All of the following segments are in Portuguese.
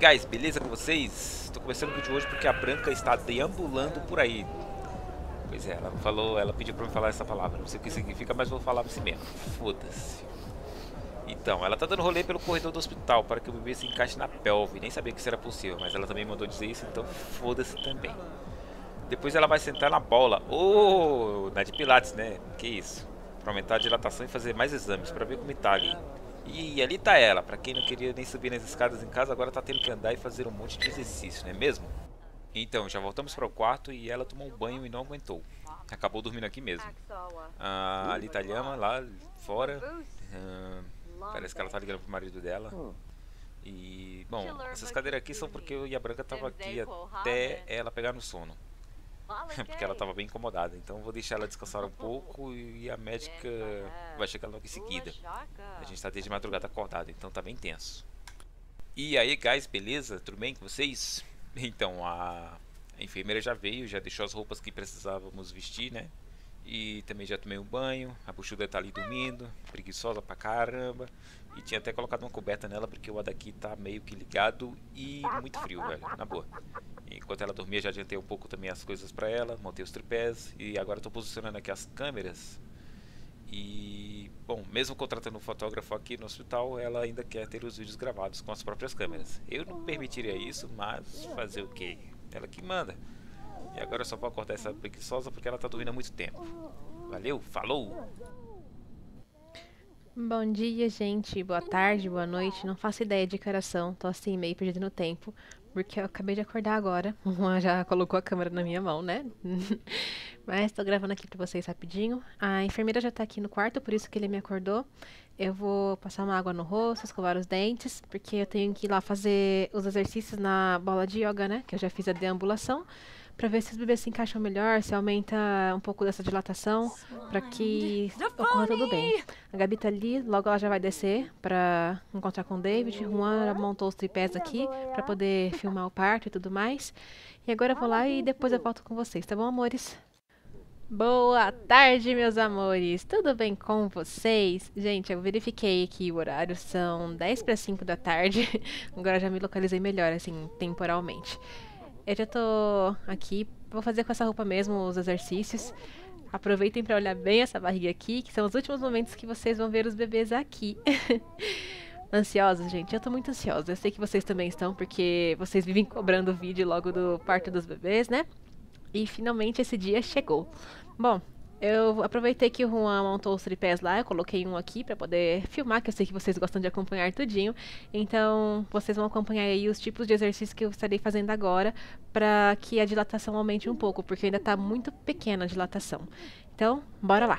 guys, beleza com vocês? Estou começando o vídeo hoje porque a Branca está deambulando por aí. Pois é, ela falou, ela pediu pra eu falar essa palavra, não sei o que significa, mas vou falar assim mesmo. Foda-se. Então, ela tá dando rolê pelo corredor do hospital para que o bebê se encaixe na pelve. Nem sabia que isso era possível, mas ela também mandou dizer isso, então foda-se também. Depois ela vai sentar na bola. Oh, na de pilates, né? Que isso. Pra aumentar a dilatação e fazer mais exames, pra ver como tá ali. E ali tá ela, pra quem não queria nem subir nas escadas em casa, agora tá tendo que andar e fazer um monte de exercício, não é mesmo? Então, já voltamos para o quarto e ela tomou um banho e não aguentou. Acabou dormindo aqui mesmo. Ah, ali tá Lhama, lá fora. Ah, parece que ela tá ligando pro marido dela. E, bom, essas cadeiras aqui são porque eu e a Branca tava aqui até ela pegar no sono. porque ela tava bem incomodada. Então vou deixar ela descansar um pouco e a médica vai chegar logo em seguida. A gente tá desde madrugada acordado, então tá bem tenso. E aí, guys, beleza? Tudo bem com vocês? Então, a, a enfermeira já veio, já deixou as roupas que precisávamos vestir, né? E também já tomei um banho, a buchuda tá ali dormindo, preguiçosa pra caramba. E tinha até colocado uma coberta nela porque o daqui tá meio que ligado e muito frio, velho, na boa. Enquanto ela dormia já adiantei um pouco também as coisas pra ela, montei os tripés e agora tô posicionando aqui as câmeras. E, bom, mesmo contratando um fotógrafo aqui no hospital, ela ainda quer ter os vídeos gravados com as próprias câmeras. Eu não permitiria isso, mas fazer o que? Ela que manda. E agora eu só vou acordar essa preguiçosa porque ela tá dormindo há muito tempo. Valeu, falou! Bom dia, gente. Boa tarde, boa noite. Não faço ideia de são. Tô assim, meio perdido no tempo. Porque eu acabei de acordar agora. Uma já colocou a câmera na minha mão, né? Mas tô gravando aqui pra vocês rapidinho. A enfermeira já tá aqui no quarto, por isso que ele me acordou. Eu vou passar uma água no rosto, escovar os dentes, porque eu tenho que ir lá fazer os exercícios na bola de yoga, né? Que eu já fiz a deambulação para ver se os bebês se encaixam melhor, se aumenta um pouco dessa dilatação, para que ocorra tudo bem. A Gabi tá ali, logo ela já vai descer para encontrar com o David. Juan montou os tripés aqui para poder filmar o parto e tudo mais. E agora eu vou lá e depois eu volto com vocês, tá bom, amores? Boa tarde, meus amores! Tudo bem com vocês? Gente, eu verifiquei aqui o horário, são 10 para 5 da tarde. Agora já me localizei melhor, assim, temporalmente. Eu já tô aqui, vou fazer com essa roupa mesmo os exercícios. Aproveitem para olhar bem essa barriga aqui, que são os últimos momentos que vocês vão ver os bebês aqui. Ansiosos, gente? Eu tô muito ansiosa. Eu sei que vocês também estão, porque vocês vivem cobrando o vídeo logo do parto dos bebês, né? E finalmente esse dia chegou. Bom, eu aproveitei que o Juan montou os tripés lá, eu coloquei um aqui para poder filmar, que eu sei que vocês gostam de acompanhar tudinho. Então, vocês vão acompanhar aí os tipos de exercícios que eu estarei fazendo agora para que a dilatação aumente um pouco, porque ainda está muito pequena a dilatação. Então, bora lá.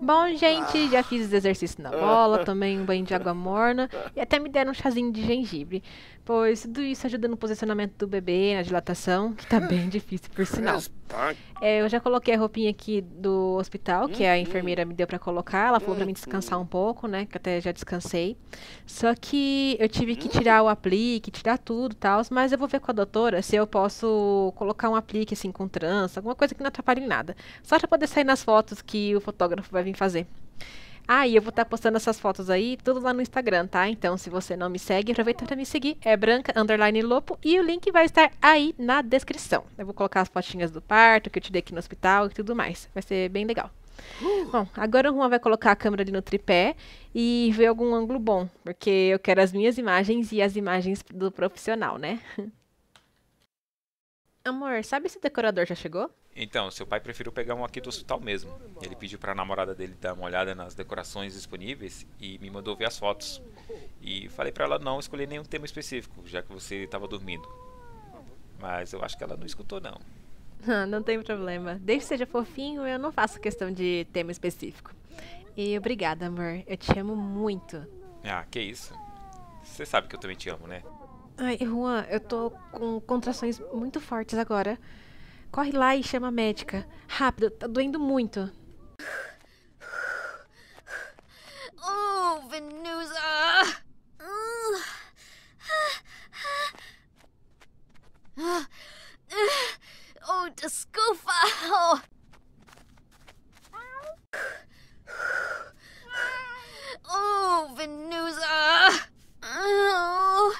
Bom, gente, já fiz os exercícios na bola, tomei um banho de água morna e até me deram um chazinho de gengibre. Pois tudo isso ajuda no posicionamento do bebê, na dilatação, que tá bem difícil, por sinal. É, eu já coloquei a roupinha aqui do hospital, que a enfermeira me deu pra colocar. Ela falou pra mim descansar um pouco, né? Que até já descansei. Só que eu tive que tirar o aplique, tirar tudo e tal. Mas eu vou ver com a doutora se eu posso colocar um aplique assim com trança, alguma coisa que não atrapalhe em nada. Só pra poder sair nas fotos que o fotógrafo vai vir fazer. Ah, e eu vou estar tá postando essas fotos aí, tudo lá no Instagram, tá? Então, se você não me segue, aproveita para me seguir. É branca, underline lopo, e o link vai estar aí na descrição. Eu vou colocar as fotinhas do parto, que eu te dei aqui no hospital e tudo mais. Vai ser bem legal. Uh. Bom, agora o Juan vai colocar a câmera ali no tripé e ver algum ângulo bom, porque eu quero as minhas imagens e as imagens do profissional, né? Amor, sabe se o decorador já chegou? Então, seu pai preferiu pegar um aqui do hospital mesmo. Ele pediu para a namorada dele dar uma olhada nas decorações disponíveis e me mandou ver as fotos. E falei para ela não escolher nenhum tema específico, já que você estava dormindo. Mas eu acho que ela não escutou não. não tem problema. Desde que seja fofinho, eu não faço questão de tema específico. E obrigada, amor. Eu te amo muito. Ah, que isso. Você sabe que eu também te amo, né? Ai, Juan, eu tô com contrações muito fortes agora. Corre lá e chama a médica. Rápido, tá doendo muito. Oh, Venusa! Oh, desculpa! Oh. Oh, Venusa! Oh.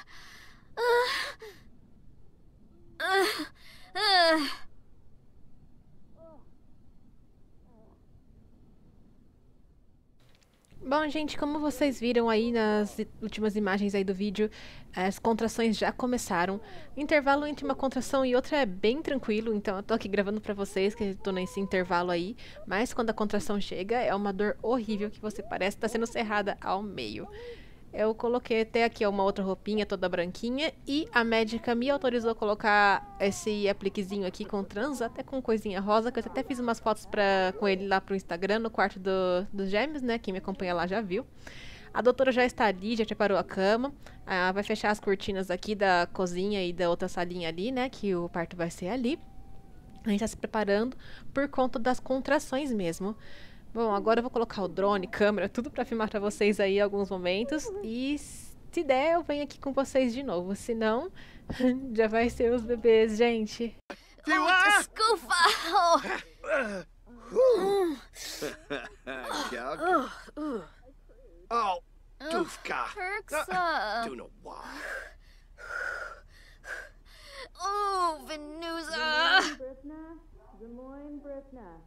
Bom, gente, como vocês viram aí nas últimas imagens aí do vídeo, as contrações já começaram. O intervalo entre uma contração e outra é bem tranquilo, então eu tô aqui gravando pra vocês que tô nesse intervalo aí. Mas quando a contração chega, é uma dor horrível que você parece estar tá sendo cerrada ao meio eu coloquei até aqui uma outra roupinha toda branquinha e a médica me autorizou a colocar esse apliquezinho aqui com trans, até com coisinha rosa, que eu até fiz umas fotos pra, com ele lá pro Instagram, no quarto do, dos gêmeos, né? Quem me acompanha lá já viu. A doutora já está ali, já preparou a cama. Ah, vai fechar as cortinas aqui da cozinha e da outra salinha ali, né? Que o parto vai ser ali. A gente está se preparando por conta das contrações mesmo. Bom, agora eu vou colocar o drone, câmera, tudo para filmar para vocês aí alguns momentos. E se der, eu venho aqui com vocês de novo. Se não, já vai ser os bebês, gente. Oh, desculpa! oh, Dufka. Do not why. Oh, Venusa. Des Moines, Bresna,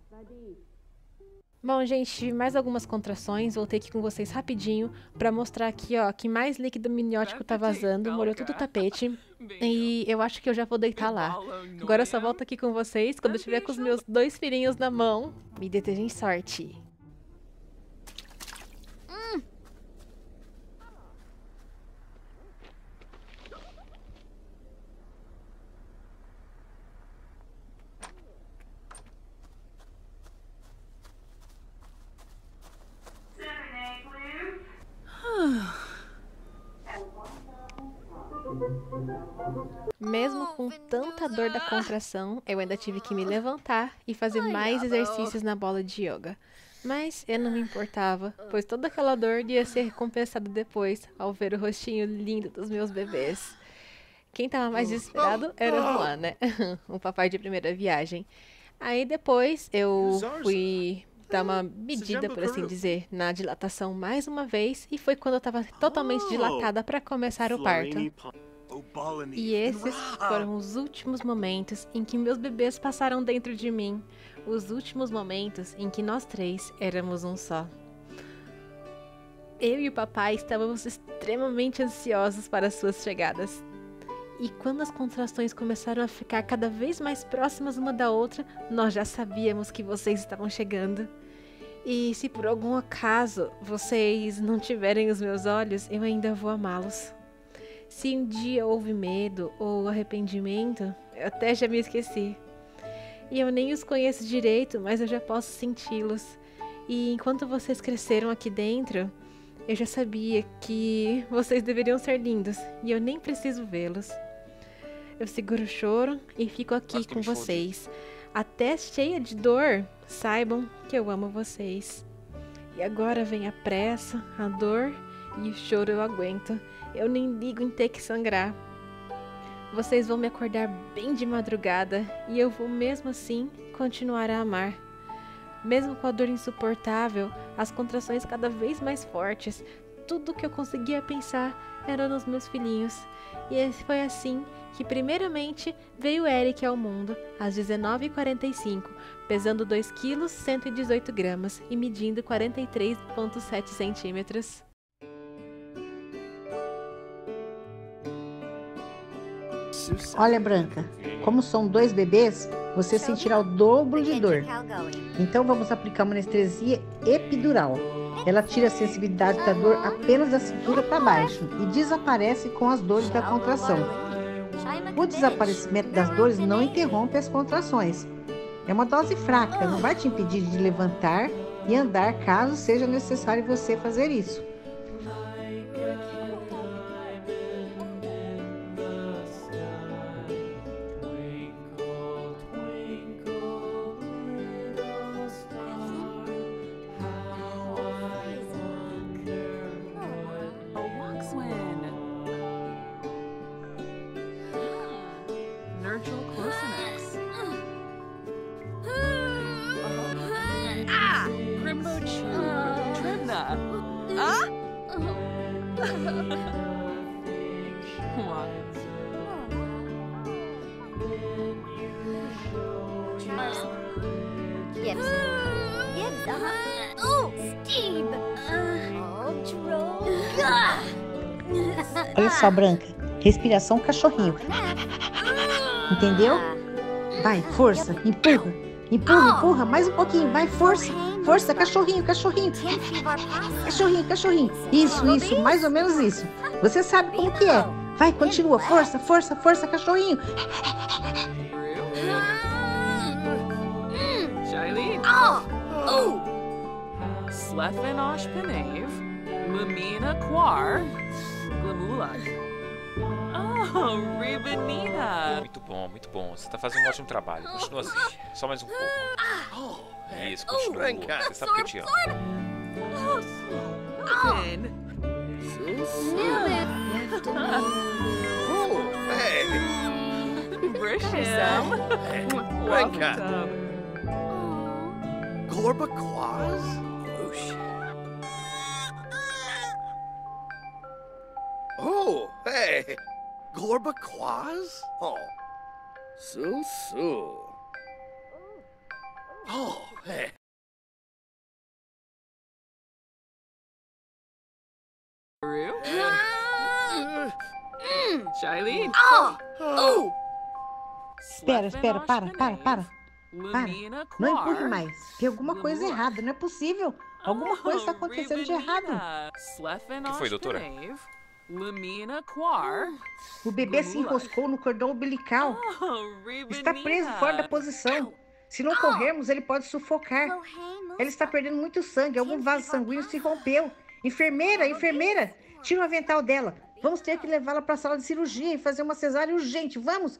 Bom, gente, mais algumas contrações. Voltei aqui com vocês rapidinho para mostrar aqui, ó, que mais líquido miniótico tá vazando. Molhou todo o tapete. E eu acho que eu já vou deitar lá. Agora eu só volto aqui com vocês quando eu estiver com os meus dois filhinhos na mão. Me desejem sorte. Mesmo com tanta dor da contração, eu ainda tive que me levantar e fazer mais exercícios na bola de yoga. Mas eu não me importava, pois toda aquela dor ia ser recompensada depois ao ver o rostinho lindo dos meus bebês. Quem estava mais desesperado era o Juan, né? o papai de primeira viagem. Aí depois eu fui dar uma medida, por assim dizer, na dilatação mais uma vez, e foi quando eu estava totalmente dilatada para começar o parto. E esses foram os últimos momentos em que meus bebês passaram dentro de mim, os últimos momentos em que nós três éramos um só. Eu e o papai estávamos extremamente ansiosos para suas chegadas. E quando as contrações começaram a ficar cada vez mais próximas uma da outra, nós já sabíamos que vocês estavam chegando. E se por algum acaso vocês não tiverem os meus olhos, eu ainda vou amá-los. Se um dia houve medo ou arrependimento, eu até já me esqueci. E eu nem os conheço direito, mas eu já posso senti-los. E enquanto vocês cresceram aqui dentro, Eu já sabia que vocês deveriam ser lindos e eu nem preciso vê-los. Eu seguro o choro e fico aqui com vocês. Até cheia de dor, saibam que eu amo vocês. E agora vem a pressa, a dor e o choro eu aguento. Eu nem ligo em ter que sangrar. Vocês vão me acordar bem de madrugada e eu vou mesmo assim continuar a amar. Mesmo com a dor insuportável, as contrações cada vez mais fortes, tudo que eu conseguia pensar era nos meus filhinhos. E foi assim que, primeiramente, veio Eric ao mundo, às 19h45, pesando 2 kg 118 gramas e medindo 43,7 centímetros. Olha, Branca, como são dois bebês, você sentirá o dobro de dor. Então vamos aplicar uma anestesia epidural. Ela tira a sensibilidade da dor apenas da cintura para baixo e desaparece com as dores da contração. O desaparecimento das dores não interrompe as contrações. É uma dose fraca, não vai te impedir de levantar e andar caso seja necessário você fazer isso. Olha só, Branca. Respiração cachorrinho. Entendeu? Vai, força. Empurra. Empurra, empurra. Mais um pouquinho. Vai, força. Força, cachorrinho, cachorrinho. Cachorrinho, cachorrinho. Isso, isso. Mais ou menos isso. Você sabe como que é. Vai, continua. Força, força, força, cachorrinho. Slefen Oshpenev, Lumina Quar, Glamulak. Oh, Ribanina! Muito bom, muito bom. Você tá fazendo um ótimo trabalho. Continua assim. Só mais um pouco. Isso, continua. Você sabe que eu te amo. Ben. Oh, hey. Brisham. Renka. Glorba Quaz? Whoosh. Oh, hey. Glorba Quaz? Oh. Su Su. Oh, hey. Shailene. Oh. Espera, espera, para, para, para. Para. Não empurre mais. Tem alguma coisa errada, não é possível. Alguma coisa está acontecendo de errado. que foi, doutora? Lumina Quar. O bebê se enroscou no cordão umbilical. Oh, Está preso fora da posição. Se não corrermos, ele pode sufocar. Ela está perdendo muito sangue. Algum vaso sanguíneo se rompeu. Enfermeira, enfermeira, tira o avental dela. Vamos ter que levá-la para a sala de cirurgia e fazer uma cesárea urgente. Vamos,